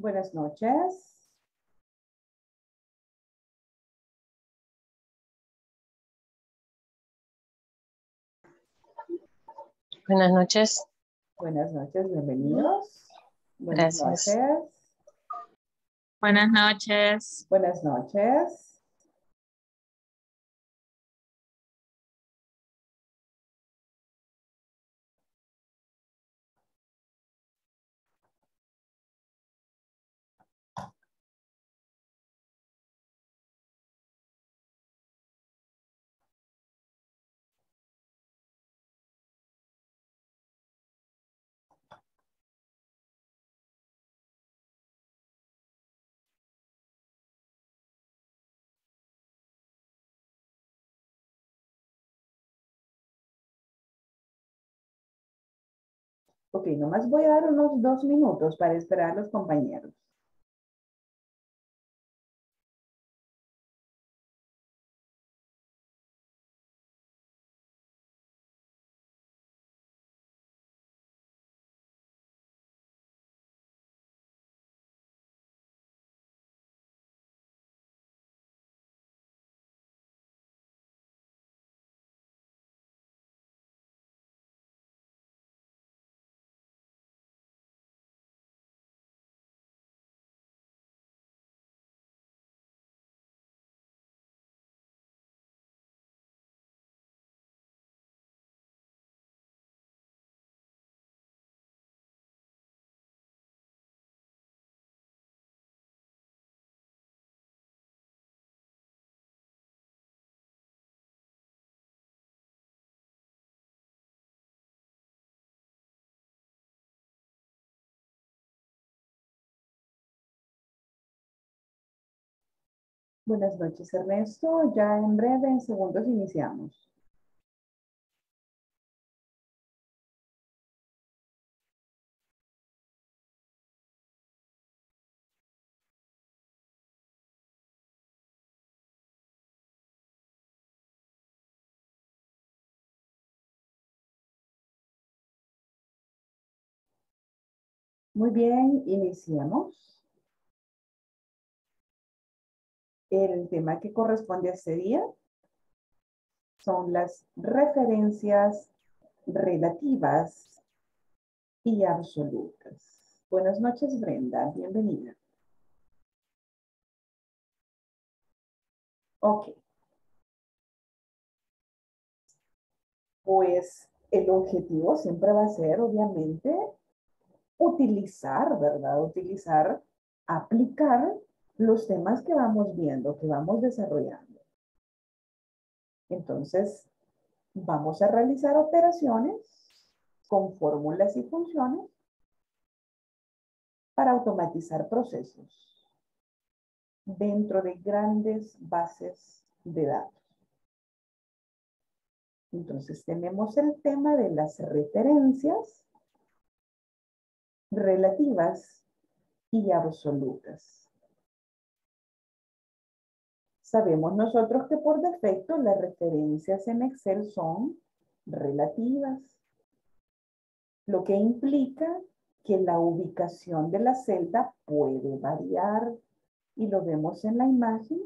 Buenas noches. Buenas noches. Buenas noches, bienvenidos. Buenas Gracias. noches. Buenas noches. Buenas noches. Ok, nomás voy a dar unos dos minutos para esperar a los compañeros. Buenas noches, Ernesto. Ya en breve, en segundos, iniciamos. Muy bien, iniciamos. El tema que corresponde a este día son las referencias relativas y absolutas. Buenas noches, Brenda. Bienvenida. Ok. Pues el objetivo siempre va a ser, obviamente, utilizar, ¿verdad? Utilizar, aplicar los temas que vamos viendo, que vamos desarrollando. Entonces, vamos a realizar operaciones con fórmulas y funciones para automatizar procesos dentro de grandes bases de datos. Entonces, tenemos el tema de las referencias relativas y absolutas. Sabemos nosotros que por defecto las referencias en Excel son relativas, lo que implica que la ubicación de la celda puede variar y lo vemos en la imagen.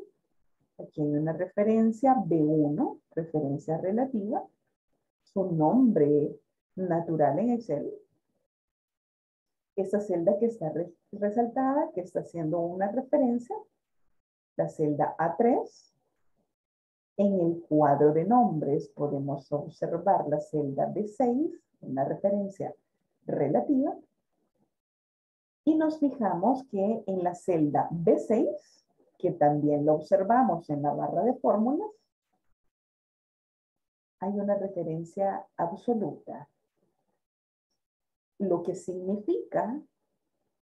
Aquí hay una referencia B1, referencia relativa, su nombre natural en Excel. Esa celda que está resaltada, que está haciendo una referencia, la celda A3. En el cuadro de nombres podemos observar la celda B6, una referencia relativa. Y nos fijamos que en la celda B6, que también lo observamos en la barra de fórmulas, hay una referencia absoluta. Lo que significa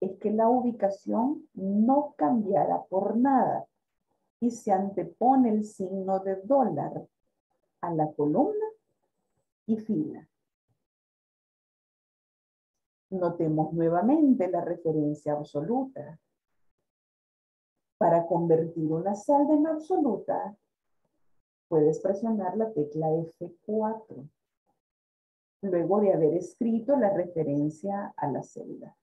es que la ubicación no cambiará por nada y se antepone el signo de dólar a la columna y fila. Notemos nuevamente la referencia absoluta. Para convertir una salda en absoluta, puedes presionar la tecla F4, luego de haber escrito la referencia a la celda.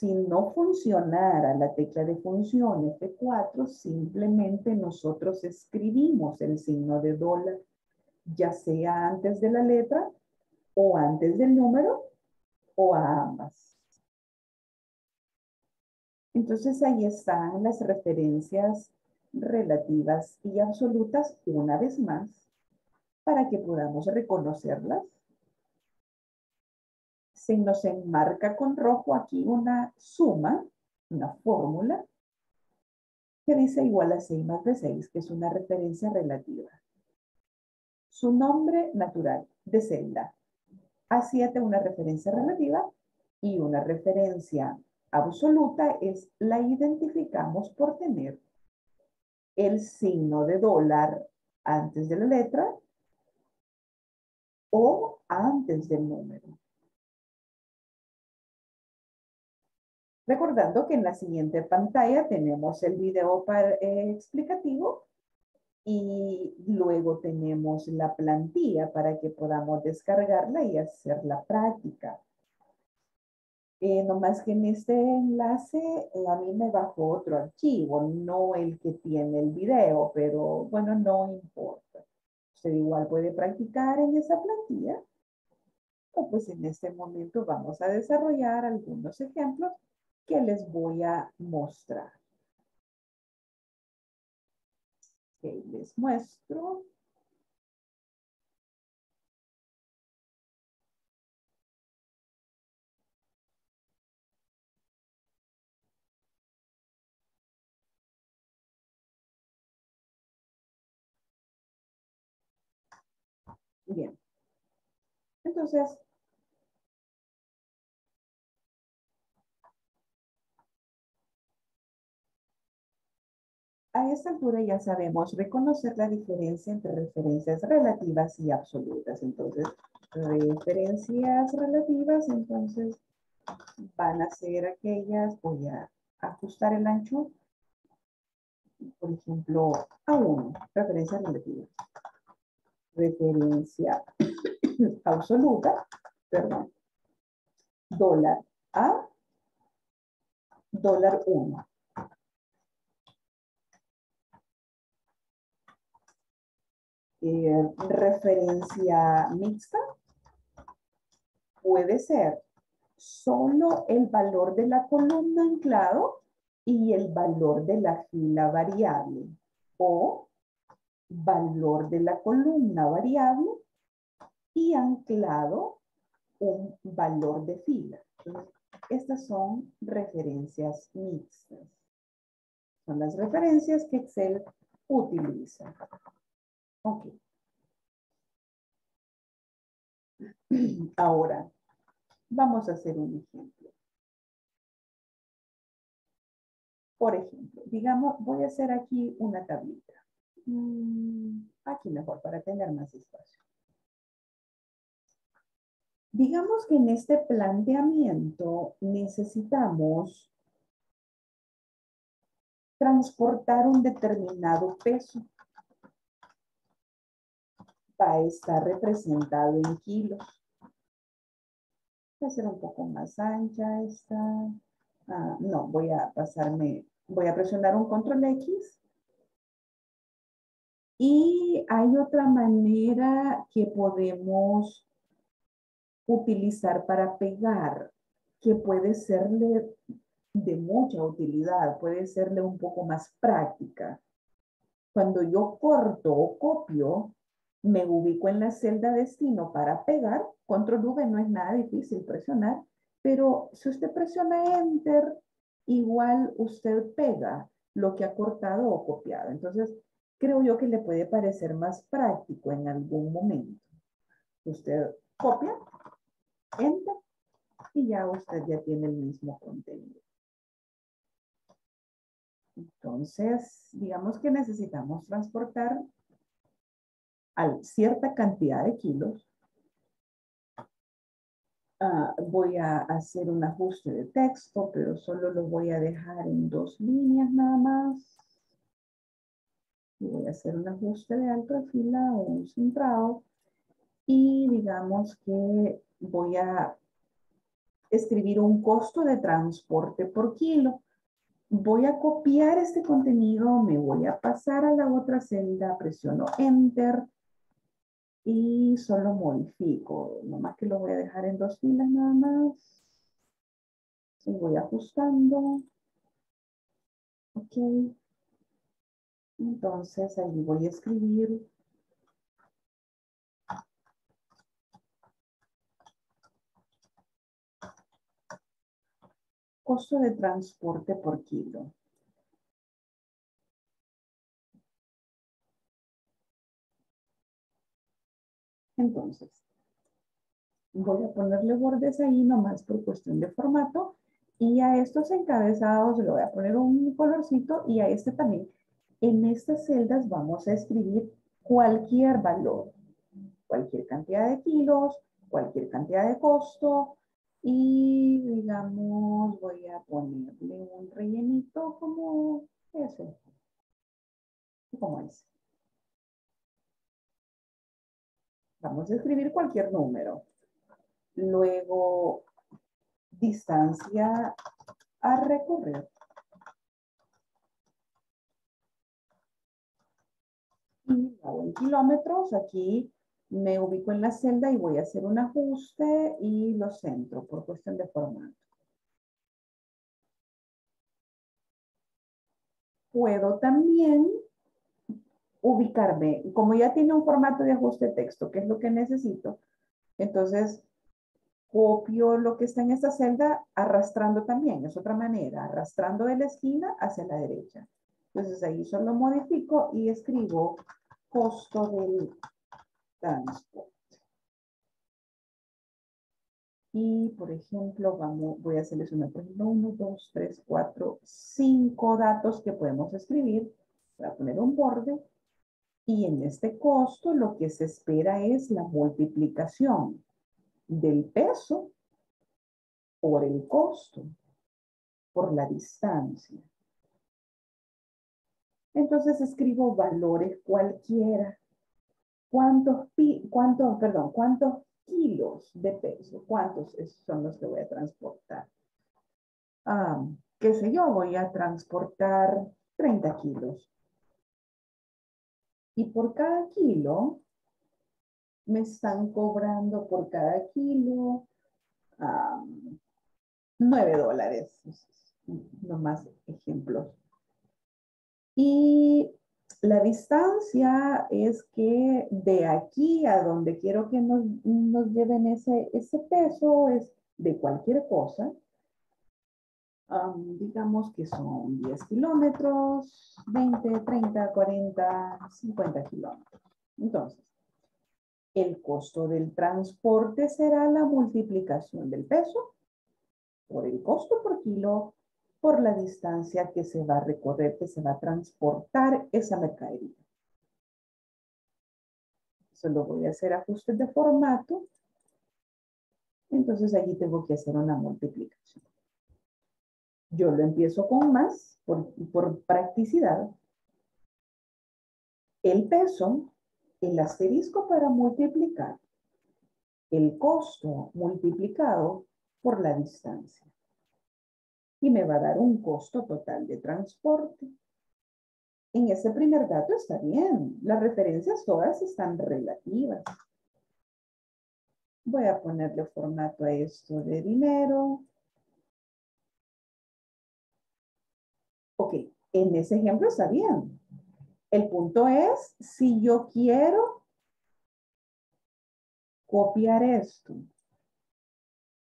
Si no funcionara la tecla de función F4, simplemente nosotros escribimos el signo de dólar, ya sea antes de la letra o antes del número o a ambas. Entonces ahí están las referencias relativas y absolutas una vez más para que podamos reconocerlas. Se nos enmarca con rojo aquí una suma, una fórmula, que dice igual a 6 más de 6, que es una referencia relativa. Su nombre natural de celda. A7 una referencia relativa y una referencia absoluta es la identificamos por tener el signo de dólar antes de la letra o antes del número. Recordando que en la siguiente pantalla tenemos el video para, eh, explicativo y luego tenemos la plantilla para que podamos descargarla y hacer la práctica. Eh, nomás que en este enlace eh, a mí me bajó otro archivo, no el que tiene el video, pero bueno, no importa. Usted igual puede practicar en esa plantilla. O pues en este momento vamos a desarrollar algunos ejemplos que les voy a mostrar. les muestro. Bien. Entonces, a esta altura ya sabemos reconocer la diferencia entre referencias relativas y absolutas. Entonces, referencias relativas, entonces, van a ser aquellas, voy a ajustar el ancho, por ejemplo, a 1, referencia relativa referencia absoluta, perdón, dólar a dólar 1. Eh, referencia mixta puede ser solo el valor de la columna anclado y el valor de la fila variable o valor de la columna variable y anclado un valor de fila. estas son referencias mixtas. Son las referencias que Excel utiliza. Ok. Ahora, vamos a hacer un ejemplo. Por ejemplo, digamos, voy a hacer aquí una tablita. Mm, aquí mejor para tener más espacio. Digamos que en este planteamiento necesitamos transportar un determinado peso. Va a estar representado en kilos. Voy a hacer un poco más ancha esta. Ah, no, voy a pasarme, voy a presionar un control X y hay otra manera que podemos utilizar para pegar, que puede serle de mucha utilidad, puede serle un poco más práctica. Cuando yo corto o copio, me ubico en la celda destino para pegar. Control V no es nada difícil presionar, pero si usted presiona Enter, igual usted pega lo que ha cortado o copiado. Entonces, creo yo que le puede parecer más práctico en algún momento. Usted copia, entra y ya usted ya tiene el mismo contenido. Entonces, digamos que necesitamos transportar a cierta cantidad de kilos. Ah, voy a hacer un ajuste de texto, pero solo lo voy a dejar en dos líneas nada más voy a hacer un ajuste de alta fila o un centrado y digamos que voy a escribir un costo de transporte por kilo. Voy a copiar este contenido, me voy a pasar a la otra celda, presiono Enter y solo modifico. Nomás que lo voy a dejar en dos filas nada más. Y voy ajustando. Ok. Entonces ahí voy a escribir costo de transporte por kilo. Entonces, voy a ponerle bordes ahí nomás por cuestión de formato y a estos encabezados le voy a poner un colorcito y a este también. En estas celdas vamos a escribir cualquier valor, cualquier cantidad de kilos, cualquier cantidad de costo y digamos voy a ponerle un rellenito como ese, como ese. Vamos a escribir cualquier número. Luego, distancia a recorrer. Y hago en kilómetros. Aquí me ubico en la celda y voy a hacer un ajuste y lo centro por cuestión de formato. Puedo también ubicarme, como ya tiene un formato de ajuste de texto, que es lo que necesito, entonces copio lo que está en esta celda arrastrando también, es otra manera, arrastrando de la esquina hacia la derecha. Entonces ahí solo modifico y escribo costo del transporte. Y, por ejemplo, vamos, voy a seleccionar, por ejemplo, 1, 2, 3, 4, 5 datos que podemos escribir. Voy a poner un borde y en este costo lo que se espera es la multiplicación del peso por el costo, por la distancia. Entonces escribo valores cualquiera. ¿Cuántos, cuántos, perdón, cuántos kilos de peso? ¿Cuántos son los que voy a transportar? Ah, ¿Qué sé yo? Voy a transportar 30 kilos. Y por cada kilo, me están cobrando por cada kilo nueve dólares. No más ejemplos. Y la distancia es que de aquí a donde quiero que nos, nos lleven ese, ese peso es de cualquier cosa digamos que son 10 kilómetros, 20, 30, 40, 50 kilómetros. Entonces, el costo del transporte será la multiplicación del peso por el costo por kilo por la distancia que se va a recorrer, que se va a transportar esa mercadería. Solo voy a hacer ajustes de formato. Entonces allí tengo que hacer una multiplicación. Yo lo empiezo con más por, practicidad. El peso, el asterisco para multiplicar el costo multiplicado por la distancia. Y me va a dar un costo total de transporte. En ese primer dato está bien. Las referencias todas están relativas. Voy a ponerle formato a esto de dinero. En ese ejemplo está bien. El punto es, si yo quiero copiar esto,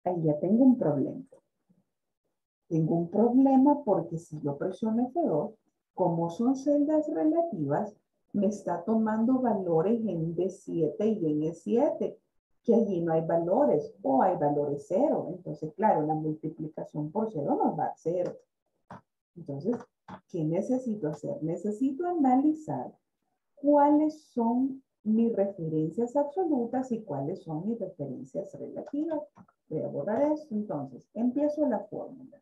ahí ya tengo un problema. Tengo un problema porque si yo presiono F2, como son celdas relativas, me está tomando valores en D7 y en E7, que allí no hay valores o hay valores cero. Entonces, claro, la multiplicación por cero nos va a cero. Entonces, ¿qué necesito hacer? Necesito analizar cuáles son mis referencias absolutas y cuáles son mis referencias relativas. Voy a borrar esto. Entonces, empiezo la fórmula.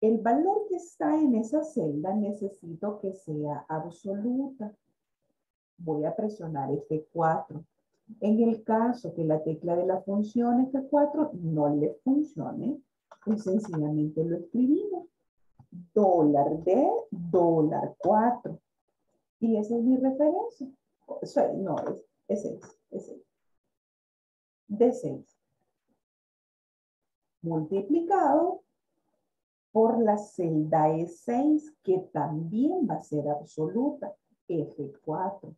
El valor que está en esa celda necesito que sea absoluta. Voy a presionar F4. En el caso que la tecla de la función F4 no le funcione, pues sencillamente lo escribimos. Dólar de dólar 4. Y esa es mi referencia. No, es, 6, es 6. De 6. Multiplicado por la celda E6, que también va a ser absoluta, F4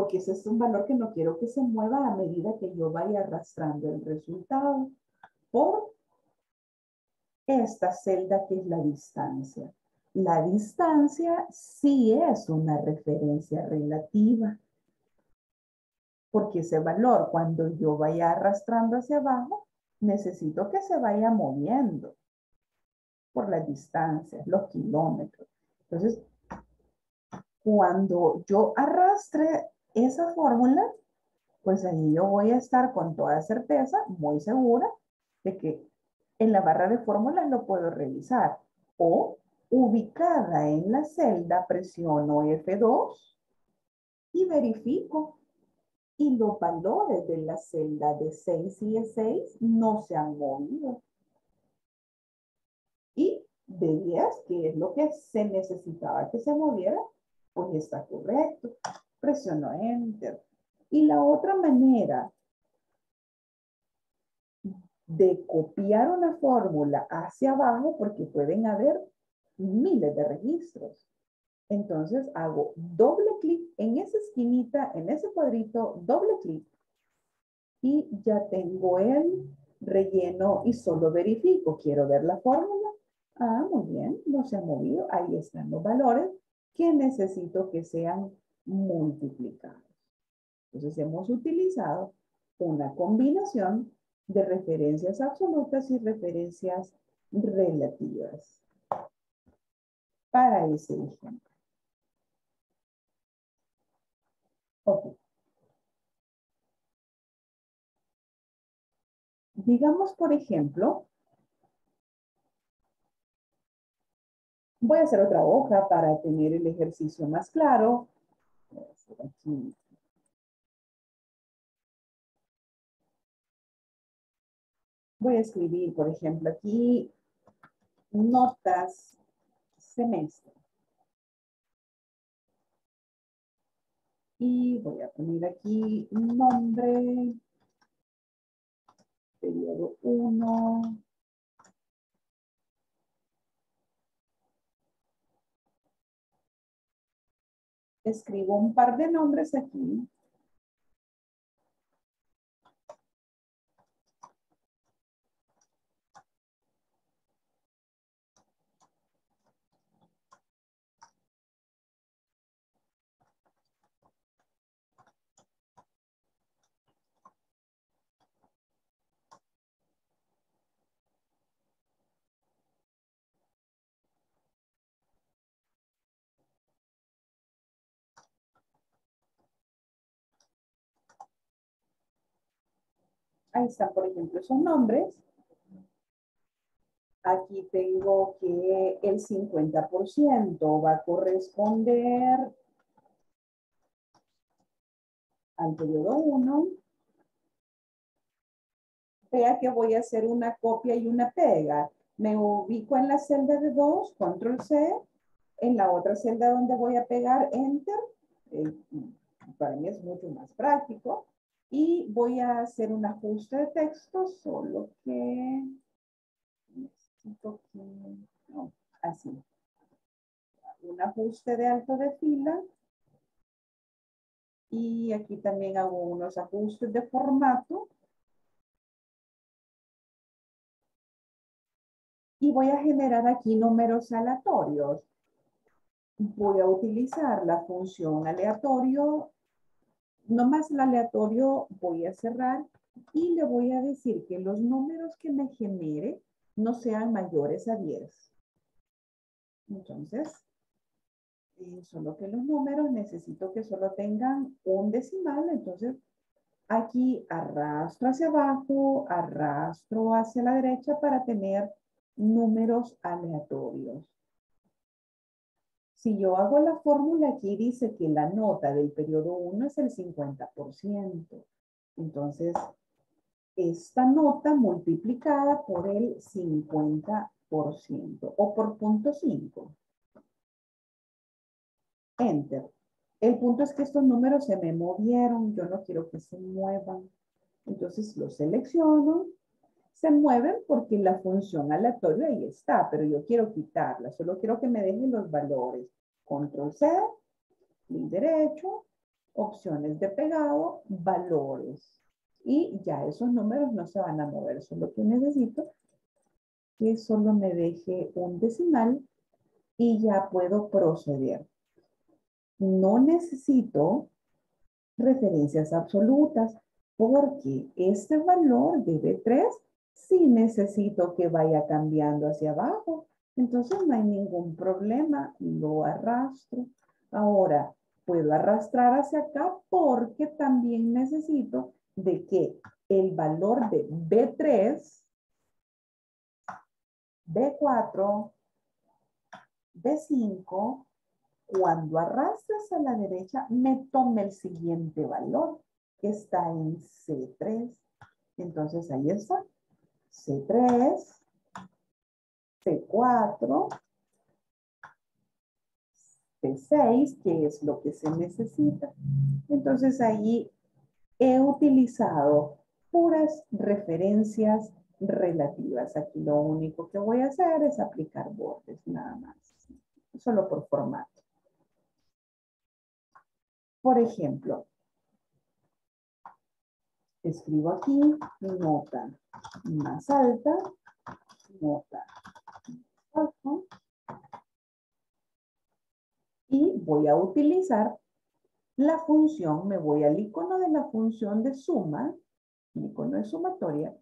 porque ese es un valor que no quiero que se mueva a medida que yo vaya arrastrando el resultado por esta celda que es la distancia. La distancia sí es una referencia relativa, porque ese valor cuando yo vaya arrastrando hacia abajo, necesito que se vaya moviendo por la distancia, los kilómetros. Entonces, cuando yo arrastre esa fórmula, pues ahí yo voy a estar con toda certeza, muy segura, de que en la barra de fórmulas lo puedo revisar. O ubicada en la celda, presiono F2 y verifico. Y los valores de la celda de 6 y E6 no se han movido. Y de 10, que es lo que se necesitaba que se moviera, pues está correcto presiono Enter. Y la otra manera de copiar una fórmula hacia abajo, porque pueden haber miles de registros. Entonces hago doble clic en esa esquinita, en ese cuadrito, doble clic. Y ya tengo el relleno y solo verifico. Quiero ver la fórmula. Ah, muy bien, no se ha movido. Ahí están los valores que necesito que sean multiplicados. Entonces hemos utilizado una combinación de referencias absolutas y referencias relativas para ese ejemplo. Ok. Digamos, por ejemplo, voy a hacer otra hoja para tener el ejercicio más claro. Voy a escribir, por ejemplo, aquí notas semestre. Y voy a poner aquí nombre, periodo 1, escribo un par de nombres aquí. Ahí están, por ejemplo, esos nombres. Aquí tengo que el 50% va a corresponder al periodo 1. Vea que voy a hacer una copia y una pega. Me ubico en la celda de 2, control C. En la otra celda donde voy a pegar enter. Eh, para mí es mucho más práctico. Y voy a hacer un ajuste de texto, solo que necesito que, no, así. Un ajuste de alto de fila. Y aquí también hago unos ajustes de formato. Y voy a generar aquí números aleatorios. Voy a utilizar la función aleatorio nomás el aleatorio voy a cerrar y le voy a decir que los números que me genere no sean mayores a 10. Entonces, eh, solo que los números necesito que solo tengan un decimal. Entonces, aquí arrastro hacia abajo, arrastro hacia la derecha para tener números aleatorios. Si yo hago la fórmula aquí dice que la nota del periodo 1 es el 50%. Entonces, esta nota multiplicada por el 50% o por punto 5. Enter. El punto es que estos números se me movieron. Yo no quiero que se muevan. Entonces los selecciono. Se mueven porque la función aleatoria ahí está, pero yo quiero quitarla. Solo quiero que me dejen los valores. Control C, clic derecho, opciones de pegado, valores. Y ya esos números no se van a mover. Solo que necesito que solo me deje un decimal y ya puedo proceder no necesito referencias absolutas porque este valor de B3 sí necesito que vaya cambiando hacia abajo. Entonces no hay ningún problema, lo arrastro. Ahora, puedo arrastrar hacia acá porque también necesito de que el valor de B3, B4, B5 cuando arrastras a la derecha, me tome el siguiente valor, que está en C3. Entonces ahí está. C3, C4, C6, que es lo que se necesita. Entonces ahí he utilizado puras referencias relativas. Aquí lo único que voy a hacer es aplicar bordes, nada más. Solo por formato. Por ejemplo, escribo aquí nota más alta, nota más alta, y voy a utilizar la función, me voy al icono de la función de suma, icono de sumatoria,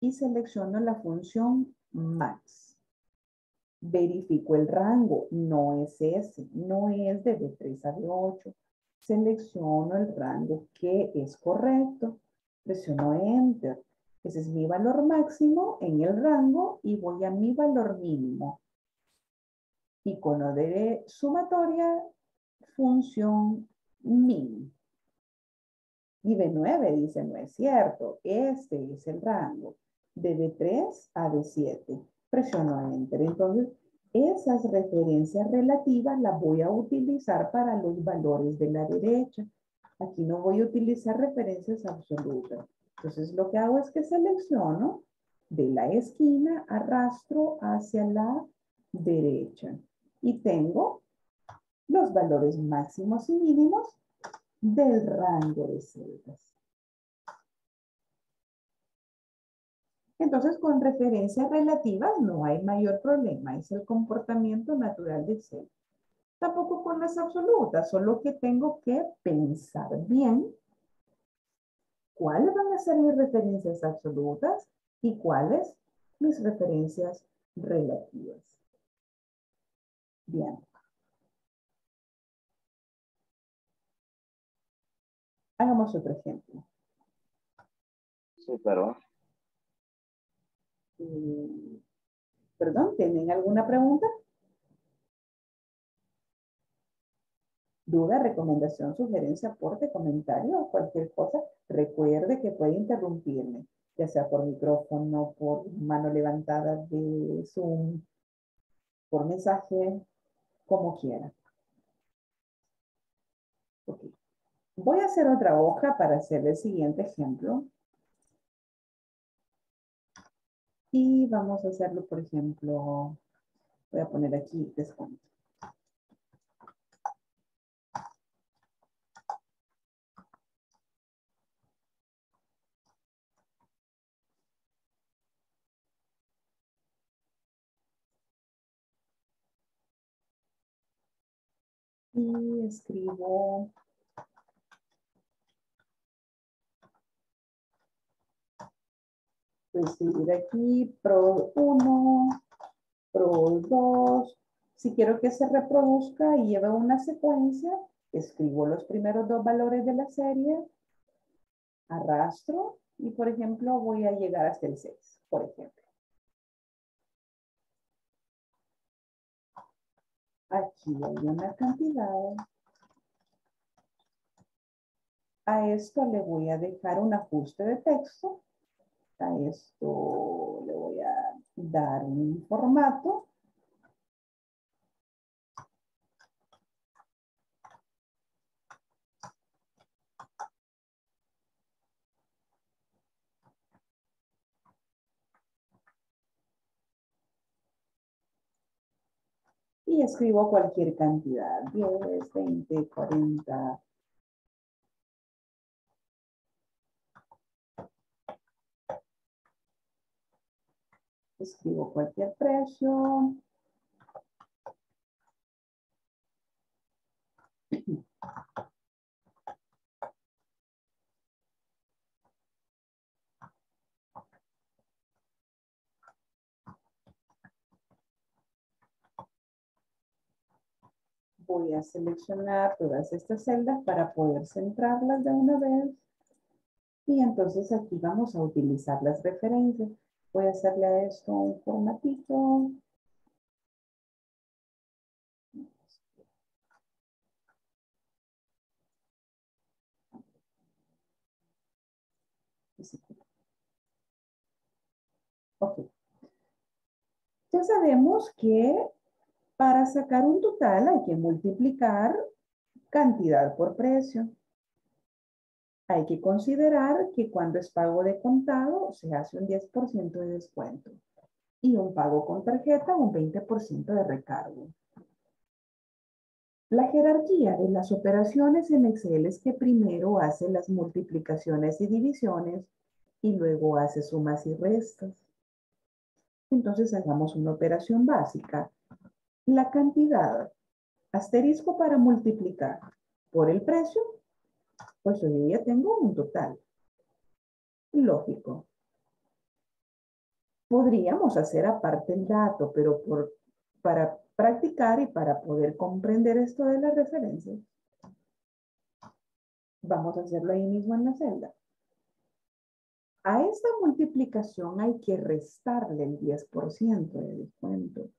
y selecciono la función max. Verifico el rango, no es ese, no es de B3 a B8, selecciono el rango que es correcto, presiono Enter. Ese es mi valor máximo en el rango y voy a mi valor mínimo. Icono de sumatoria, función min. Y B9 dice, no es cierto, este es el rango. De B3 a B7. Presiono Enter. Entonces, esas referencias relativas las voy a utilizar para los valores de la derecha. Aquí no voy a utilizar referencias absolutas. Entonces lo que hago es que selecciono de la esquina, arrastro hacia la derecha. Y tengo los valores máximos y mínimos del rango de celdas. Entonces, con referencias relativas no hay mayor problema, es el comportamiento natural del ser. Tampoco con las absolutas, solo que tengo que pensar bien cuáles van a ser mis referencias absolutas y cuáles mis referencias relativas. Bien. Hagamos otro ejemplo. Sí, pero Mm, perdón, ¿tienen alguna pregunta? Duda, recomendación, sugerencia, aporte, comentario o cualquier cosa, recuerde que puede interrumpirme, ya sea por micrófono, por mano levantada de Zoom, por mensaje, como quiera. Voy a hacer otra hoja para hacer el siguiente ejemplo. Y vamos a hacerlo, por ejemplo, voy a poner aquí descuento. Y escribo escribir aquí pro 1, pro 2. Si quiero que se reproduzca y lleve una secuencia, escribo los primeros dos valores de la serie, arrastro y, por ejemplo, voy a llegar hasta el 6, por ejemplo. Aquí hay una cantidad. A esto le voy a dejar un ajuste de texto. A esto le voy a dar un formato. Y escribo cualquier cantidad, 10, 20, 40. Escribo cualquier precio. Voy a seleccionar todas estas celdas para poder centrarlas de una vez. Y entonces aquí vamos a utilizar las referencias. Voy a hacerle a esto un formatito. Ok. Ya sabemos que para sacar un total hay que multiplicar cantidad por precio. Hay que considerar que cuando es pago de contado se hace un 10% de descuento y un pago con tarjeta un 20% de recargo. La jerarquía de las operaciones en Excel es que primero hace las multiplicaciones y divisiones y luego hace sumas y restas. Entonces hagamos una operación básica la cantidad asterisco para multiplicar por el precio, pues hoy ya tengo un total. Lógico. Podríamos hacer aparte el dato, pero por, para practicar y para poder comprender esto de las referencias, vamos a hacerlo ahí mismo en la celda. A esta multiplicación hay que restarle el 10% de descuento.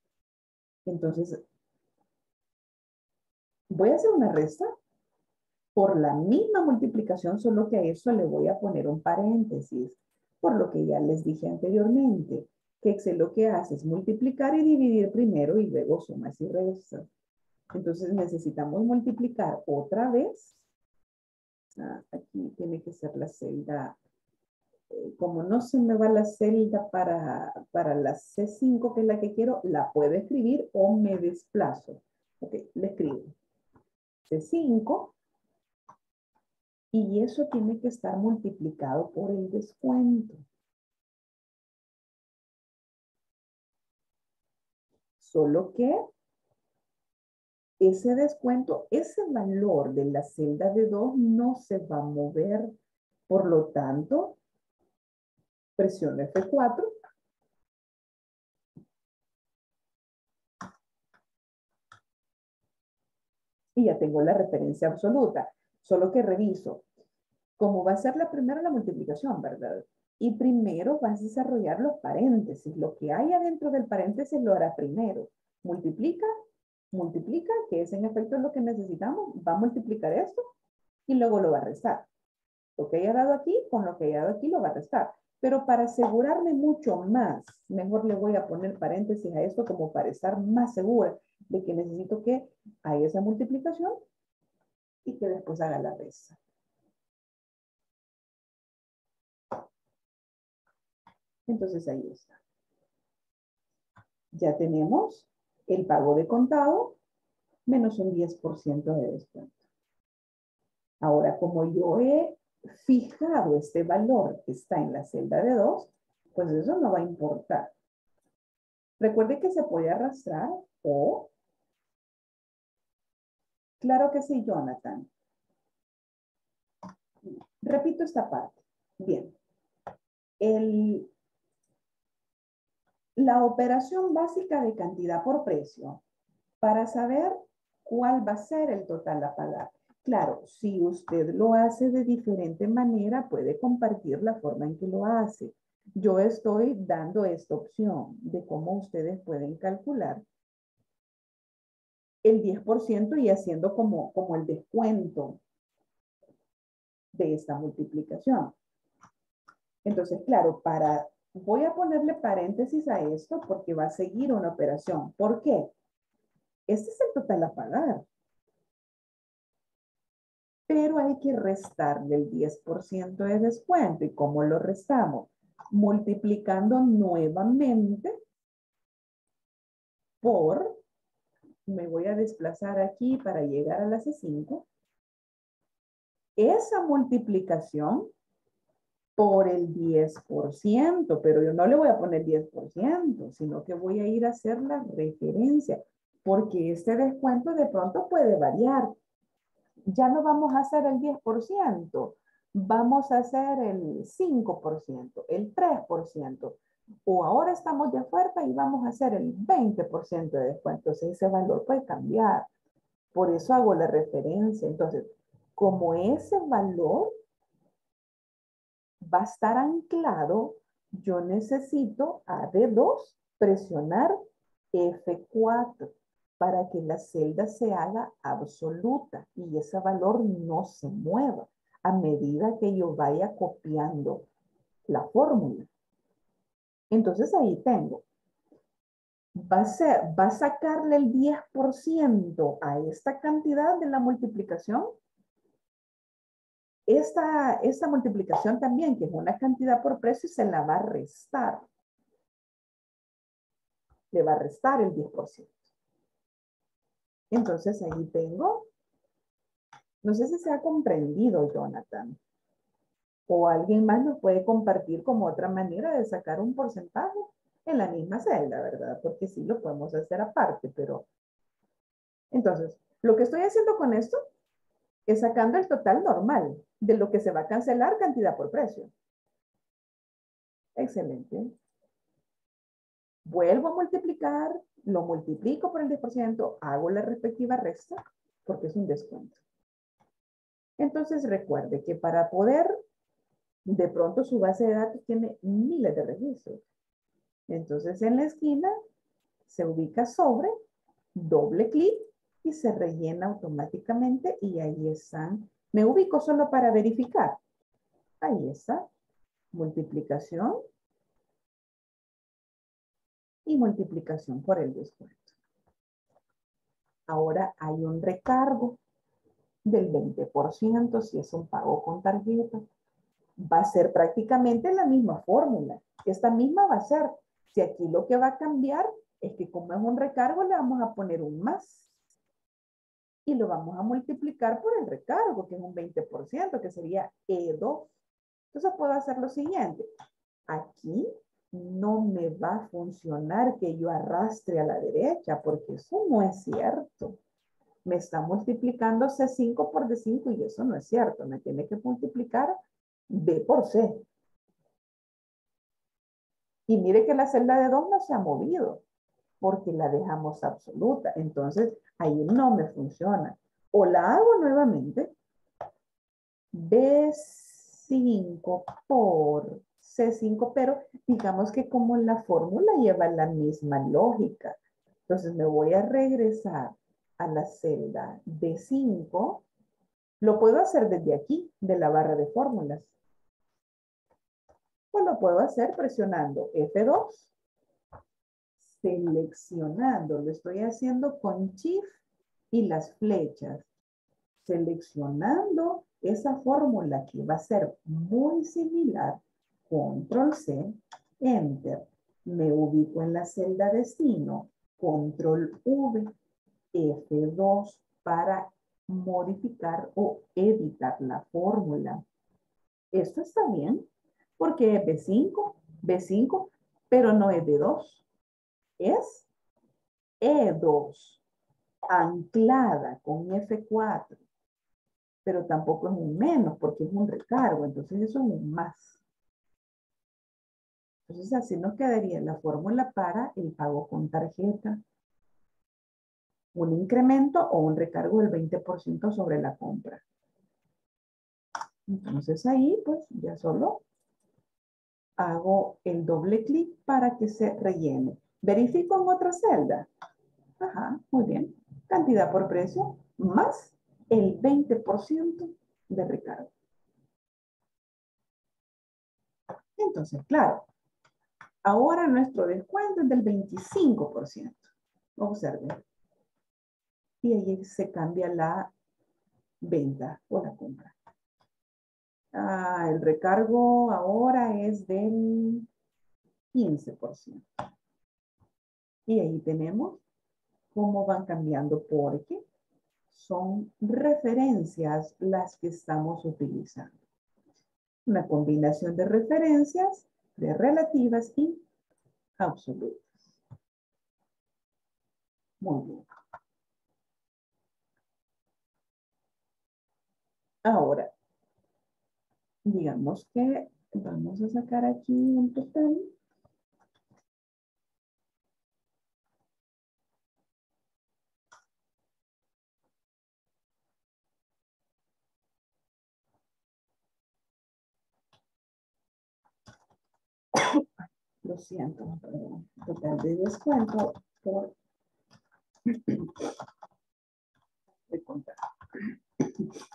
Entonces, voy a hacer una resta por la misma multiplicación, solo que a eso le voy a poner un paréntesis, por lo que ya les dije anteriormente, que Excel lo que hace es multiplicar y dividir primero y luego sumas y restas. Entonces necesitamos multiplicar otra vez. Ah, aquí tiene que ser la celda como no se me va la celda para, para la C5, que es la que quiero, la puedo escribir o me desplazo. Ok, le escribo. C5. Y eso tiene que estar multiplicado por el descuento. Solo que ese descuento, ese valor de la celda de 2 no se va a mover. Por lo tanto, Presión F4. Y ya tengo la referencia absoluta. Solo que reviso. Como va a ser la primera la multiplicación, ¿verdad? Y primero vas a desarrollar los paréntesis. Lo que hay adentro del paréntesis lo hará primero. Multiplica, multiplica, que es en efecto lo que necesitamos. Va a multiplicar esto y luego lo va a restar. Lo que haya dado aquí con lo que haya dado aquí lo va a restar. Pero para asegurarme mucho más, mejor le voy a poner paréntesis a esto como para estar más segura de que necesito que haya esa multiplicación y que después haga la resta. Entonces ahí está. Ya tenemos el pago de contado menos un 10% de descuento. Ahora, como yo he fijado este valor que está en la celda de 2, pues eso no va a importar. Recuerde que se puede arrastrar o... Claro que sí, Jonathan. Repito esta parte. Bien. La operación básica de cantidad por precio para saber cuál va a ser el total a pagar. Claro, si usted lo hace de diferente manera, puede compartir la forma en que lo hace. Yo estoy dando esta opción de cómo ustedes pueden calcular el 10% y haciendo como, como el descuento de esta multiplicación. Entonces, claro, para, voy a ponerle paréntesis a esto porque va a seguir una operación. ¿Por qué? Este es el total a pagar. Pero hay que restarle el 10% de descuento. ¿Y cómo lo restamos? Multiplicando nuevamente por, me voy a desplazar aquí para llegar a la C5. Esa multiplicación por el 10%, pero yo no le voy a poner 10%, sino que voy a ir a hacer la referencia, porque este descuento de pronto puede variar. Ya no vamos a hacer el 10%, vamos a hacer el 5%, el 3%, o ahora estamos de oferta y vamos a hacer el 20% de descuento. Entonces ese valor puede cambiar. Por eso hago la referencia. Entonces, como ese valor va a estar anclado, yo necesito a D2 presionar F4 para que la celda se haga absoluta y ese valor no se mueva a medida que yo vaya copiando la fórmula. Entonces ahí tengo, va a, sacarle el 10% a esta cantidad de la multiplicación esta, esta multiplicación también, que es una cantidad por precio, se la va a restar. Le va a restar el 10%. Entonces ahí tengo, no sé si se ha comprendido, Jonathan, o alguien más nos puede compartir como otra manera de sacar un porcentaje en la misma celda, ¿verdad? Porque sí lo podemos hacer aparte, pero... Entonces, lo que estoy haciendo con esto es sacando el total normal de lo que se va a cancelar cantidad por precio. Excelente. Vuelvo a multiplicar, lo multiplico por el 10%, hago la respectiva resta porque es un descuento. Entonces recuerde que para poder, de pronto su base de datos tiene miles de registros. Entonces en la esquina se ubica sobre, doble clic y se rellena automáticamente y ahí están. Me ubico solo para verificar. Ahí está. Multiplicación y multiplicación por el descuento. Ahora hay un recargo del 20% si es un pago con tarjeta. Va a ser prácticamente la misma fórmula. Esta misma va a ser, si aquí lo que va a cambiar es que como es un recargo le vamos a poner un más y lo vamos a multiplicar por el recargo, que es un 20%, que sería E2. Entonces puedo hacer lo siguiente. Aquí no me va a funcionar que yo arrastre a la derecha, porque eso no es cierto. Me está multiplicando C5 por D5 y eso no es cierto. Me tiene que multiplicar B por C. Y mire que la celda de 2 no se ha movido porque la dejamos absoluta. Entonces, ahí no me funciona. O la hago nuevamente. B5 por C5, pero digamos que como la fórmula lleva la misma lógica. Entonces me voy a regresar a la celda B5. Lo puedo hacer desde aquí, de la barra de fórmulas. O lo puedo hacer presionando F2 seleccionando, lo estoy haciendo con Shift y las flechas, seleccionando esa fórmula que va a ser muy similar, control C, enter, me ubico en la celda destino, control V, F2 para modificar o editar la fórmula. Esto está bien porque es B5, B5, pero no es B2 es E2, anclada con F4, pero tampoco es un menos porque es un recargo, entonces eso es un más. Entonces así nos quedaría la fórmula para el pago con tarjeta. Un incremento o un recargo del 20% sobre la compra. Entonces ahí pues ya solo hago el doble clic para que se rellene. Verifico en otra celda. Ajá, muy bien. Cantidad cantidad por precio más el 20% de recargo. Entonces, claro, ahora nuestro descuento es del 25%. Observen. Y ahí se cambia la venta o la compra. Ah, el recargo ahora es del 15%. Y ahí tenemos cómo van cambiando porque son referencias las que estamos utilizando. Una combinación de referencias, de relativas y absolutas. Muy bien. Ahora, digamos que vamos a sacar aquí un total. Lo siento, total de descuento por de contar.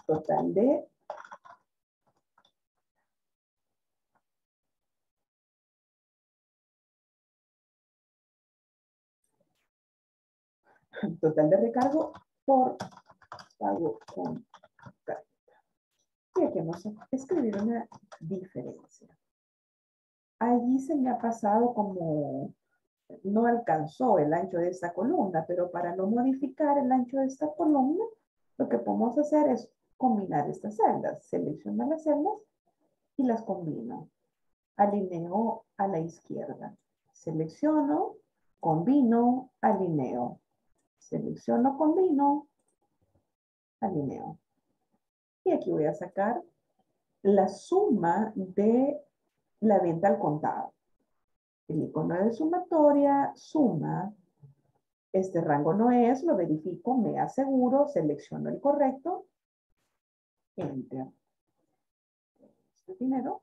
Total de total de recargo por pago con tarjeta. Y aquí vamos a escribir una diferencia. Allí se me ha pasado como no alcanzó el ancho de esta columna, pero para no modificar el ancho de esta columna, lo que podemos hacer es combinar estas celdas. Selecciono las celdas y las combino. Alineo a la izquierda. Selecciono, combino, alineo. Selecciono, combino, alineo. Y aquí voy a sacar la suma de la venta al contado. El icono de sumatoria suma. Este rango no es, lo verifico, me aseguro, selecciono el correcto. Enter. Este dinero.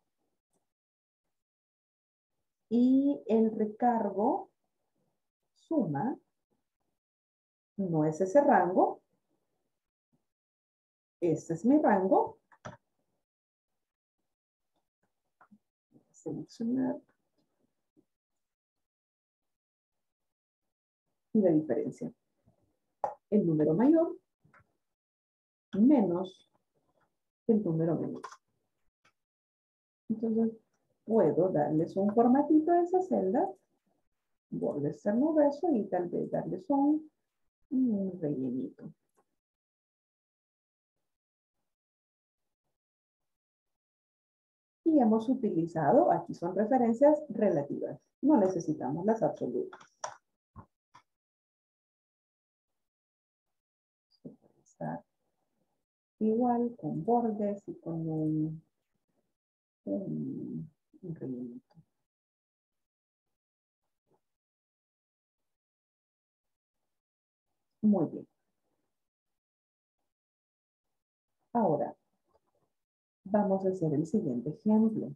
Y el recargo suma no es ese rango. Este es mi rango. Y la diferencia. El número mayor menos el número menor. Entonces, puedo darles un formatito a esa celda, borde grueso y tal vez darles un un rellenito. Y hemos utilizado, aquí son referencias relativas, no necesitamos las absolutas. igual con bordes y con un, un, rellenito. Muy bien. Ahora, vamos a hacer el siguiente ejemplo.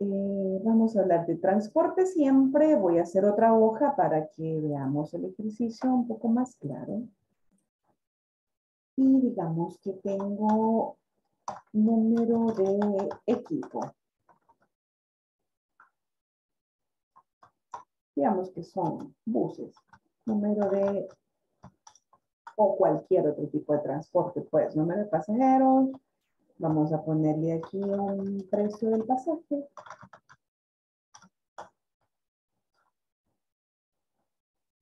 Eh, vamos a hablar de transporte siempre. Voy a hacer otra hoja para que veamos el ejercicio un poco más claro. Y digamos que tengo número de equipo. digamos que son buses, número de, o cualquier otro tipo de transporte, pues, número de pasajeros, vamos a ponerle aquí un precio del pasaje.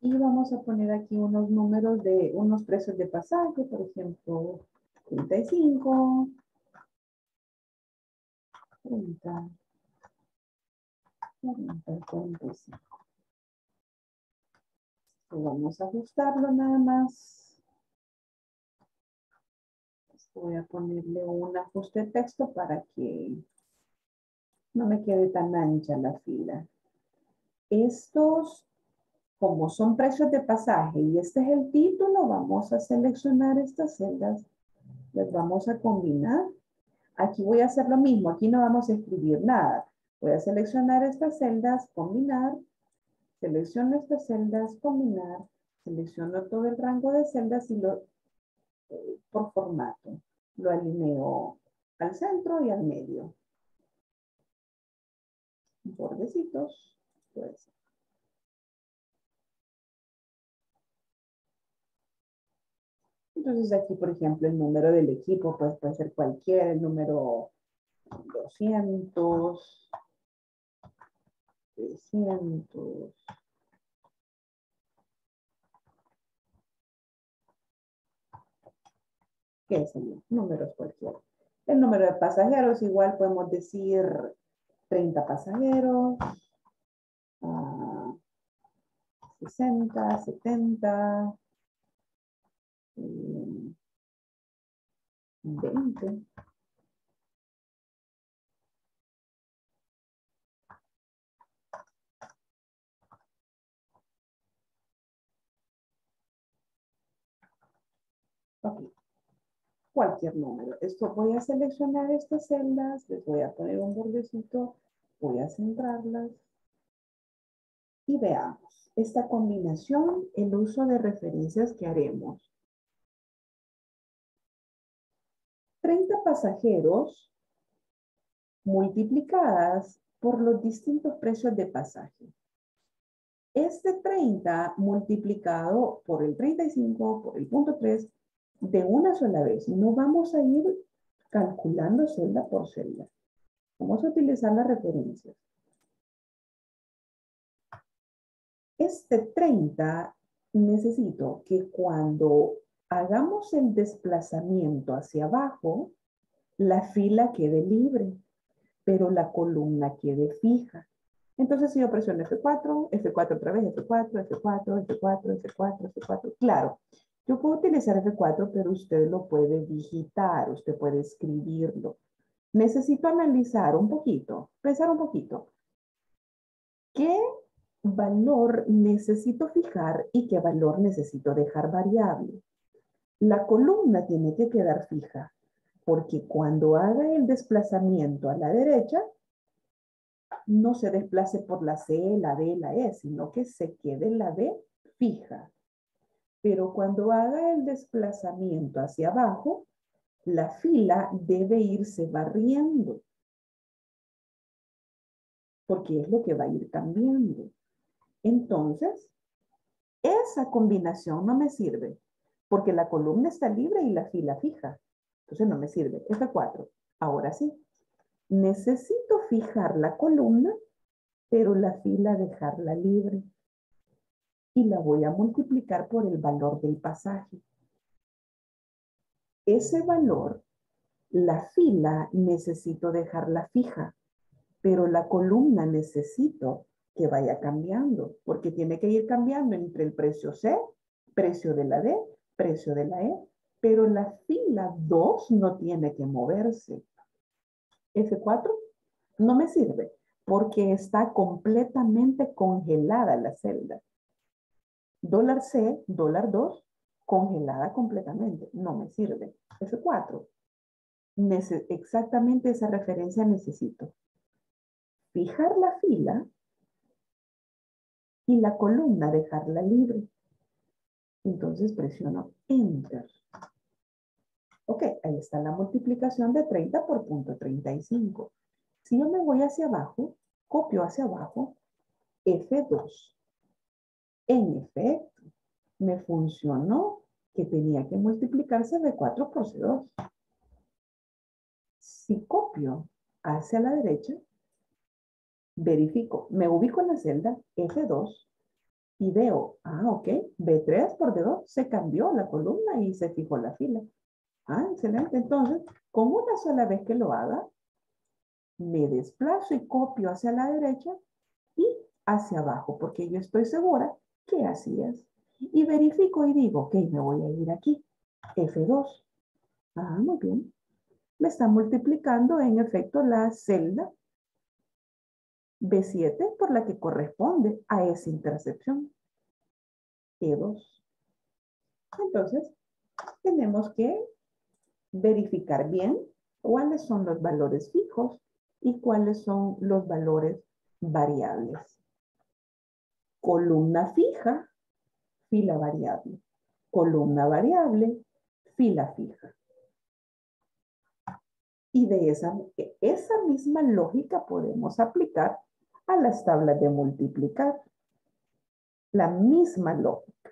Y vamos a poner aquí unos números de, unos precios de pasaje, por ejemplo, 35, 30, 40, 45. Vamos a ajustarlo nada más. Voy a ponerle un ajuste de texto para que no me quede tan ancha la fila. Estos, como son precios de pasaje y este es el título, vamos a seleccionar estas celdas. Las vamos a combinar. Aquí voy a hacer lo mismo. Aquí no vamos a escribir nada. Voy a seleccionar estas celdas, combinar Selecciono estas celdas, combinar, selecciono todo el rango de celdas y lo, eh, por formato, lo alineo al centro y al medio. Bordecitos, pues. Entonces aquí, por ejemplo, el número del equipo pues, puede ser cualquier, el número 200, 300. ¿Qué sería? Números cualquiera. El número de pasajeros, igual podemos decir 30 pasajeros, 60, 70, 20. Ok. Cualquier número. Esto voy a seleccionar estas celdas, les voy a poner un bordecito, voy a centrarlas y veamos esta combinación, el uso de referencias que haremos. 30 pasajeros multiplicadas por los distintos precios de pasaje. Este 30 multiplicado por el 35, por el punto 3, de una sola vez. No vamos a ir calculando celda por celda. Vamos a utilizar las referencias. Este 30 necesito que cuando hagamos el desplazamiento hacia abajo, la fila quede libre, pero la columna quede fija. Entonces, si yo presiono F4, F4 otra vez, F4, F4, F4, F4, F4, claro, yo puedo utilizar F4, pero usted lo puede digitar, usted puede escribirlo. Necesito analizar un poquito, pensar un poquito. ¿Qué valor necesito fijar y qué valor necesito dejar variable? La columna tiene que quedar fija, porque cuando haga el desplazamiento a la derecha, no se desplace por la C, la D, la E, sino que se quede la D fija. Pero cuando haga el desplazamiento hacia abajo, la fila debe irse barriendo. Porque es lo que va a ir cambiando. Entonces, esa combinación no me sirve. Porque la columna está libre y la fila fija. Entonces no me sirve. F4. Ahora sí. Necesito fijar la columna, pero la fila dejarla libre y la voy a multiplicar por el valor del pasaje. Ese valor, la fila necesito dejarla fija, pero la columna necesito que vaya cambiando, porque tiene que ir cambiando entre el precio C, precio de la D, precio de la E, pero la fila 2 no tiene que moverse. F4 no me sirve porque está completamente congelada la celda. Dólar C, dólar 2, congelada completamente. No me sirve. F4. exactamente esa referencia necesito. Fijar la fila y la columna dejarla libre. Entonces presiono Enter. Ok, ahí está la multiplicación de 30 por punto 35. Si yo me voy hacia abajo, copio hacia abajo, F2. En efecto, me funcionó que tenía que multiplicarse de 4 por C2. Si copio hacia la derecha, verifico, me ubico en la celda F2 y veo, ah, ok, B3 por D2 se cambió la columna y se fijó la fila. Ah, excelente. Entonces, con una sola vez que lo haga, me desplazo y copio hacia la derecha y hacia abajo, porque yo estoy segura ¿qué hacías? Y verifico y digo, ok, me voy a ir aquí, F2. Ah, muy bien. Me está multiplicando en efecto la celda B7 por la que corresponde a esa intercepción. E2. Entonces, tenemos que verificar bien cuáles son los valores fijos y cuáles son los valores variables. Columna fija, fila variable. Columna variable, fila fija. Y de esa, esa misma lógica podemos aplicar a las tablas de multiplicar. La misma lógica.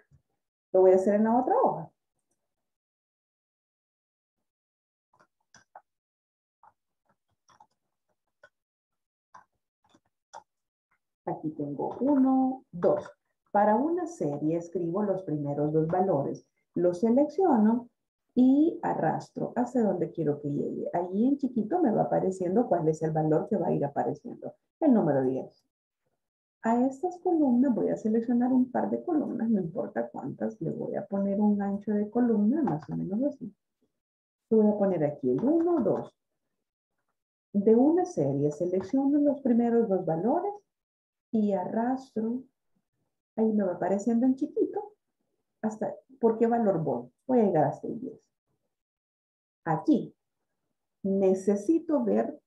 Lo voy a hacer en la otra hoja. Aquí tengo uno, dos. Para una serie escribo los primeros dos valores. Los selecciono y arrastro hacia donde quiero que llegue. Allí en chiquito me va apareciendo cuál es el valor que va a ir apareciendo. El número 10. A estas columnas voy a seleccionar un par de columnas, no importa cuántas, le voy a poner un ancho de columna, más o menos así. Voy a poner aquí el 1, 2. De una serie selecciono los primeros dos valores y arrastro. Ahí me va apareciendo en chiquito. Hasta, ¿por qué valor voy? Voy a llegar hasta el 10 aquí, necesito ver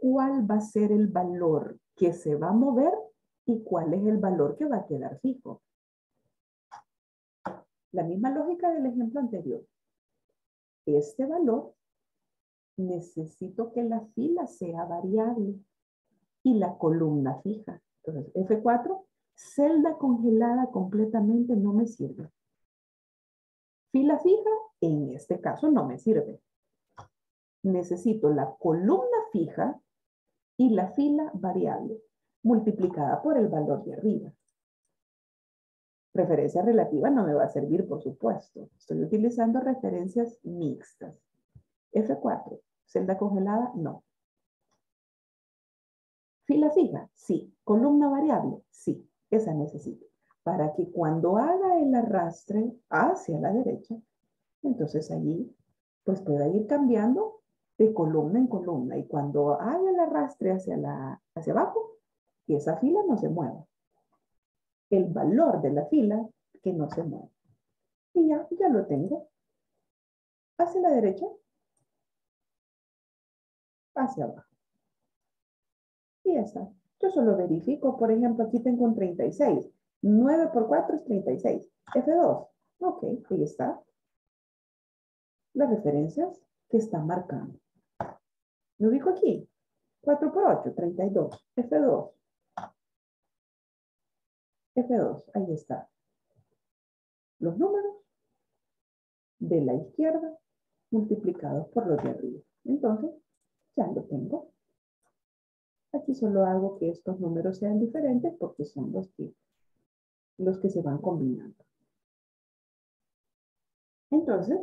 cuál va a ser el valor que se va a mover y cuál es el valor que va a quedar fijo. La misma lógica del ejemplo anterior. Este valor necesito que la fila sea variable y la columna fija. Entonces, F4, celda congelada completamente no me sirve. Fila fija, en este caso no me sirve necesito la columna fija y la fila variable multiplicada por el valor de arriba. Referencia relativa no me va a servir, por supuesto. Estoy utilizando referencias mixtas. F4, celda congelada, no. Fila fija, sí. Columna variable, sí. Esa necesito. Para que cuando haga el arrastre hacia la derecha, entonces allí pues pueda ir cambiando de columna en columna y cuando haga el arrastre hacia, la, hacia abajo, esa fila no se mueva. El valor de la fila que no se mueva. Y ya, ya lo tengo. Hacia la derecha, hacia abajo. Y ya está. Yo solo verifico, por ejemplo, aquí tengo un 36. 9 por 4 es 36. F2. Ok, ahí está. Las referencias que están marcando. Me ubico aquí. 4 por 8, 32. F2. F2, ahí está. Los números de la izquierda multiplicados por los de arriba. Entonces, ya lo tengo. Aquí solo hago que estos números sean diferentes porque son los que, los que se van combinando. Entonces,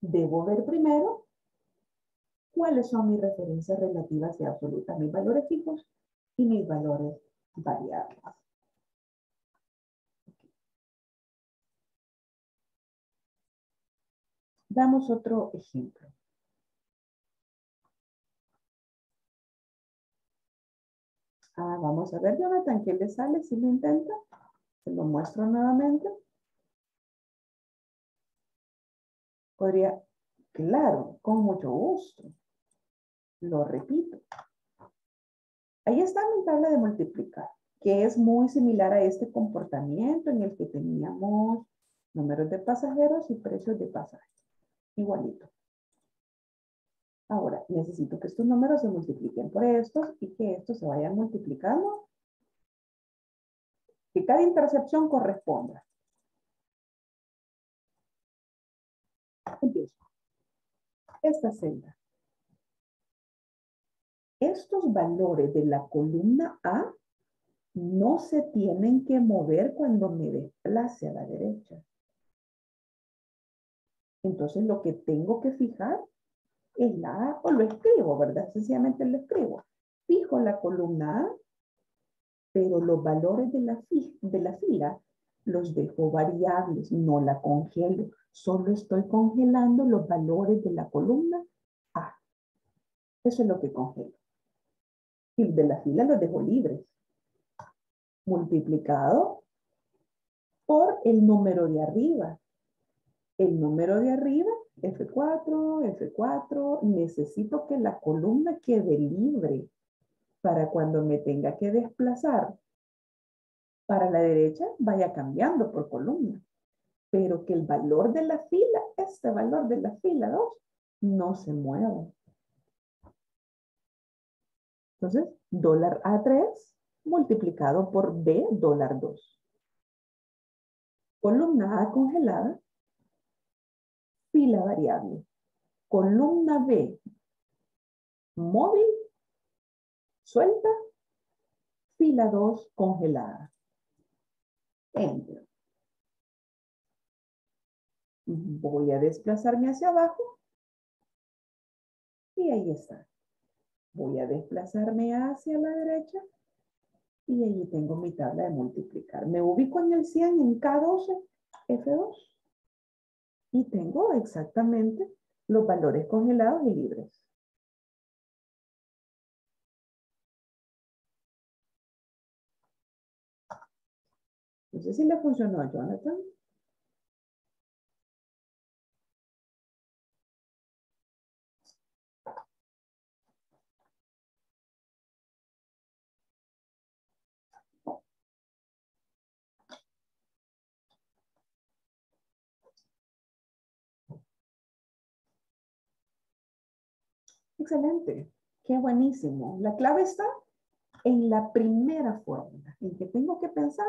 debo ver primero cuáles son mis referencias relativas y absolutas, mis valores fijos y mis valores variables. Damos otro ejemplo. Vamos a ver, Jonathan, ¿qué le sale si lo intenta? Se lo muestro nuevamente. Podría, claro, con mucho gusto. Lo repito. Ahí está mi tabla de multiplicar, que es muy similar a este comportamiento en el que teníamos números de pasajeros y precios de pasajes. Igualito. Ahora, necesito que estos números se multipliquen por estos y que estos se vayan multiplicando. Que cada intercepción corresponda. Empiezo. Esta celda estos valores de la columna A no se tienen que mover cuando me desplace a la derecha. Entonces lo que tengo que fijar es la A, o lo escribo, ¿verdad? Sencillamente lo escribo. Fijo la columna A, pero los valores de la, de la fila los dejo variables, no la congelo. Solo estoy congelando los valores de la columna A. Eso es lo que congelo y de la fila los dejo libres. Multiplicado por el número de arriba. El número de arriba, F4, F4, necesito que la columna quede libre para cuando me tenga que desplazar para la derecha vaya cambiando por columna, pero que el valor de la fila, este valor de la fila 2, no se mueva. Entonces, dólar A3 multiplicado por B dólar 2. Columna A congelada, fila variable. Columna B móvil, suelta, fila 2 congelada. Enter. Voy a desplazarme hacia abajo. Y ahí está. Voy a desplazarme hacia la derecha. Y allí tengo mi tabla de multiplicar. Me ubico en el 100 en K12, F2. Y tengo exactamente los valores congelados y libres. No sé si le funcionó a Jonathan. Excelente, qué buenísimo. La clave está en la primera fórmula, en que tengo que pensar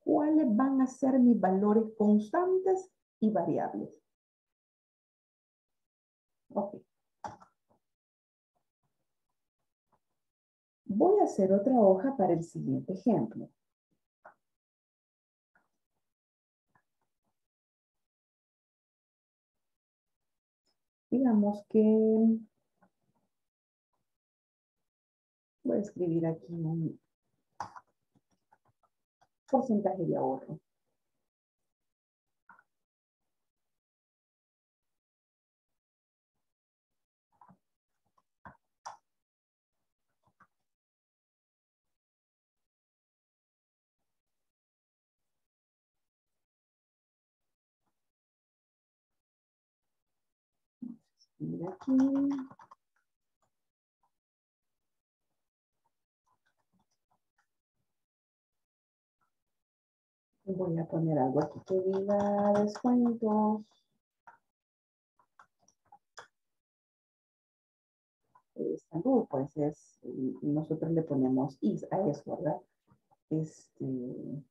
cuáles van a ser mis valores constantes y variables. Ok. Voy a hacer otra hoja para el siguiente ejemplo. Digamos que voy a escribir aquí un porcentaje de ahorro. Aquí. Voy a poner algo aquí que diga descuentos. Salud, pues es, nosotros le ponemos is a eso, ¿verdad? Este,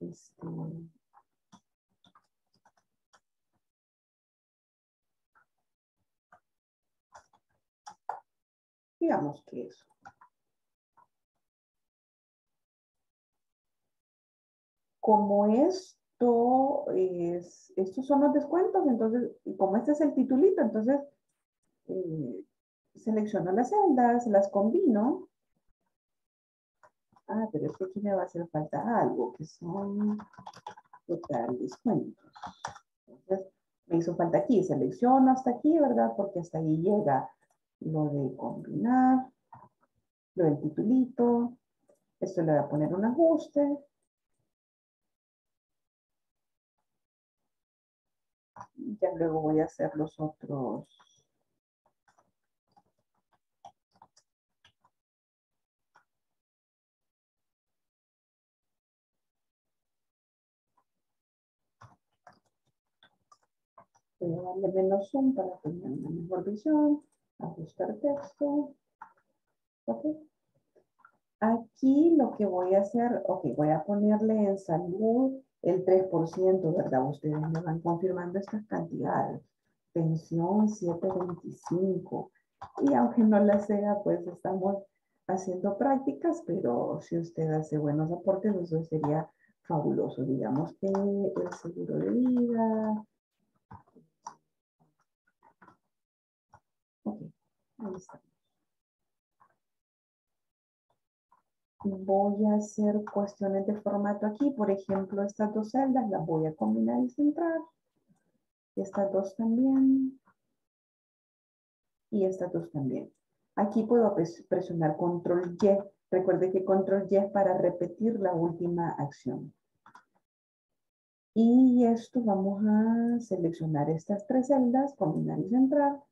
este, Digamos que eso. Como esto es, estos son los descuentos, entonces, como este es el titulito, entonces eh, selecciono las celdas, las combino. Ah, pero es que aquí me va a hacer falta algo, que son total descuentos. Entonces, me hizo falta aquí, selecciono hasta aquí, ¿verdad? Porque hasta ahí llega lo de combinar, lo del titulito. Esto le voy a poner un ajuste. Ya luego voy a hacer los otros. Voy a darle menos zoom para tener una mejor visión ajustar texto. Ok. Aquí lo que voy a hacer, ok, voy a ponerle en salud el 3%, ¿verdad? Ustedes me van confirmando estas cantidades. Pensión 725. Y aunque no la sea, pues estamos haciendo prácticas, pero si usted hace buenos aportes, eso sería fabuloso. Digamos que el seguro de vida, Voy a hacer cuestiones de formato aquí. Por ejemplo, estas dos celdas las voy a combinar y centrar. Estas dos también. Y estas dos también. Aquí puedo presionar control Y. Recuerde que control Y es para repetir la última acción. Y esto vamos a seleccionar estas tres celdas, combinar y centrar.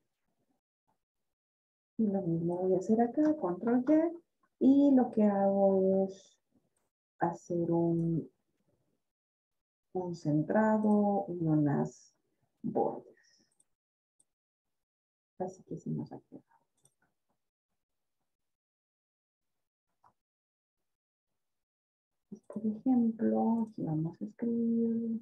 Y lo mismo voy a hacer acá, control Y y lo que hago es hacer un, un centrado y unas bordes. Así que si nos ha. Por ejemplo, aquí vamos a escribir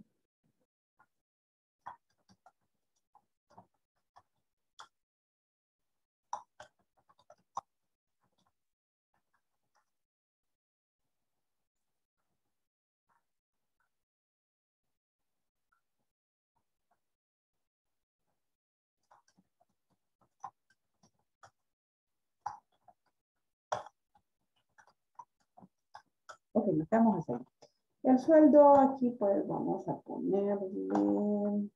Ok, lo estamos haciendo. El sueldo aquí pues vamos a ponerle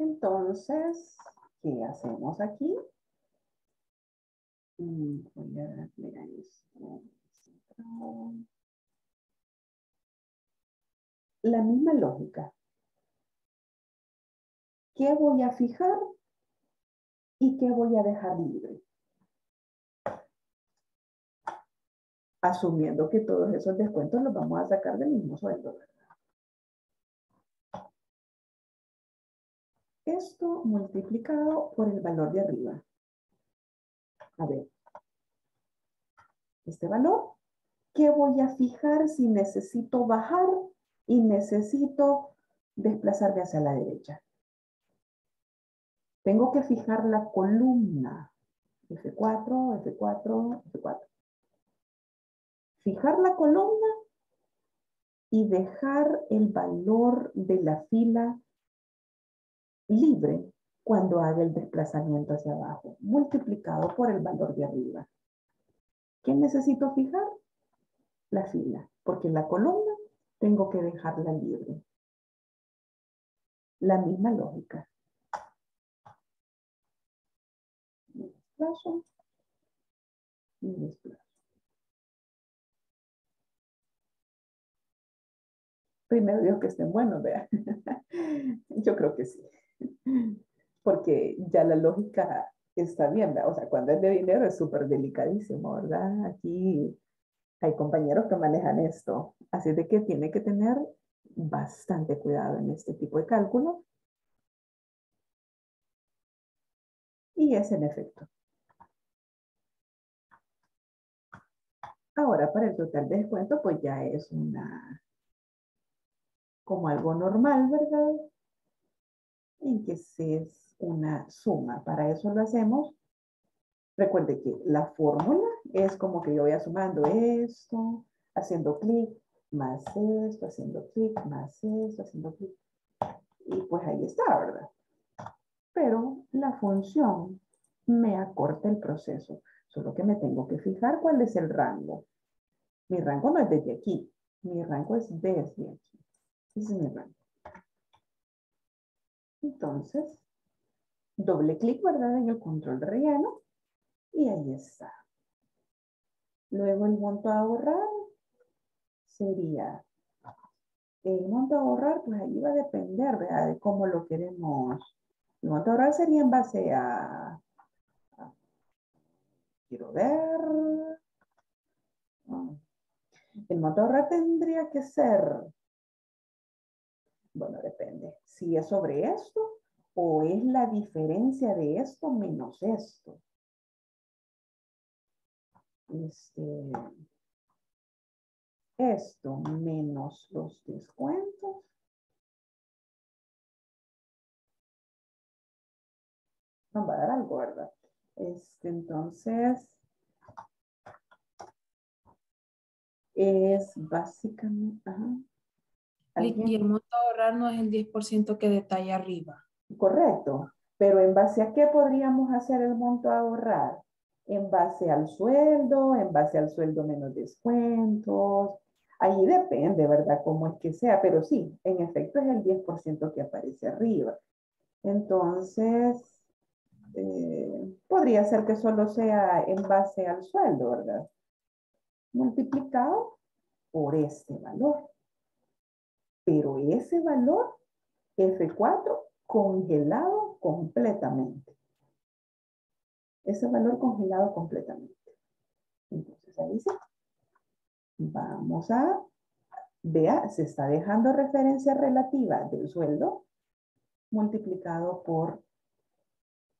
Entonces, ¿qué hacemos aquí? Mm, voy a. La misma lógica. ¿Qué voy a fijar y qué voy a dejar libre? Asumiendo que todos esos descuentos los vamos a sacar del mismo sueldo, Esto multiplicado por el valor de arriba. A ver. Este valor, ¿qué voy a fijar si necesito bajar y necesito desplazarme hacia la derecha? Tengo que fijar la columna. F4, F4, F4. Fijar la columna y dejar el valor de la fila libre cuando haga el desplazamiento hacia abajo, multiplicado por el valor de arriba. ¿Qué necesito fijar? La fila, porque la columna tengo que dejarla libre. La misma lógica. Desplazo y desplazo. Primero Dios que estén buenos, vean. Yo creo que sí. porque ya la lógica está bien, o sea, cuando es de dinero es súper delicadísimo, ¿verdad? Aquí hay compañeros que manejan esto, así de que tiene que tener bastante cuidado en este tipo de cálculo. Y es en efecto. Ahora, para el total de descuento, pues ya es una, como algo normal, ¿verdad? En que es una suma. Para eso lo hacemos. Recuerde que la fórmula es como que yo voy sumando esto, haciendo clic, más esto, haciendo clic, más esto, haciendo clic. Y pues ahí está, ¿verdad? Pero la función me acorta el proceso. Solo que me tengo que fijar cuál es el rango. Mi rango no es desde aquí. Mi rango es desde aquí. Ese es mi rango. Entonces, doble clic, ¿verdad? En el control de relleno y ahí está. Luego el monto a ahorrar sería, el monto a ahorrar, pues ahí va a depender, ¿verdad? De cómo lo queremos. El monto a ahorrar sería en base a, quiero ver, el monto a ahorrar tendría que ser bueno, depende. Si es sobre esto o es la diferencia de esto menos esto. Este, esto menos los descuentos. Nos va a dar algo, ¿verdad? Este, entonces, es básicamente, y el monto a ahorrar no es el 10% que detalla arriba. Correcto. Pero ¿en base a qué podríamos hacer el monto a ahorrar? En base al sueldo, en base al sueldo menos descuentos. Ahí depende, ¿verdad? Cómo es que sea, pero sí, en efecto es el 10% que aparece arriba. Entonces, eh, podría ser que solo sea en base al sueldo, ¿verdad? Multiplicado por este valor. Pero ese valor, F4, congelado completamente. Ese valor congelado completamente. Entonces ahí sí. Vamos a, vea, se está dejando referencia relativa del sueldo multiplicado por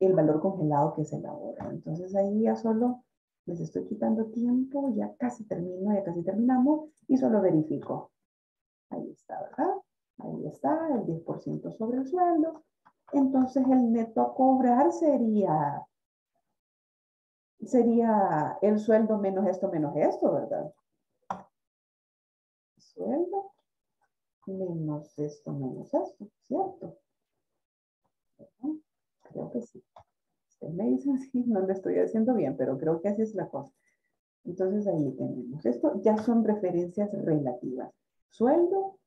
el valor congelado que es el ahorro. Entonces ahí ya solo les estoy quitando tiempo, ya casi termino, ya casi terminamos y solo verifico. Ahí está, ¿verdad? Ahí está, el 10% sobre el sueldo. Entonces el neto a cobrar sería, sería el sueldo menos esto, menos esto, ¿verdad? Sueldo menos esto, menos esto, ¿cierto? Creo que sí. Ustedes me dicen si no lo estoy haciendo bien, pero creo que así es la cosa. Entonces ahí tenemos. Esto ya son referencias relativas. Sueldo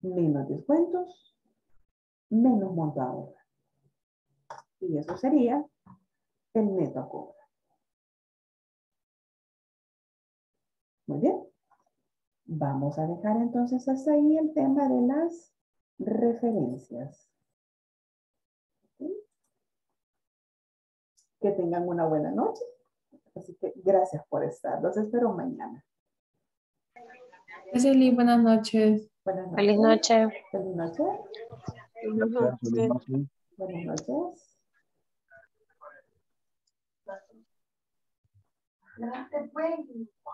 menos descuentos menos monto Y eso sería el neto a cobra. Muy bien. Vamos a dejar entonces hasta ahí el tema de las referencias. Que tengan una buena noche. Así que gracias por estar. Los espero mañana. Gracias, Lee. Buenas noches. Buenas noches. Feliz noche. Feliz noche. Buenas noches. Buenas noches.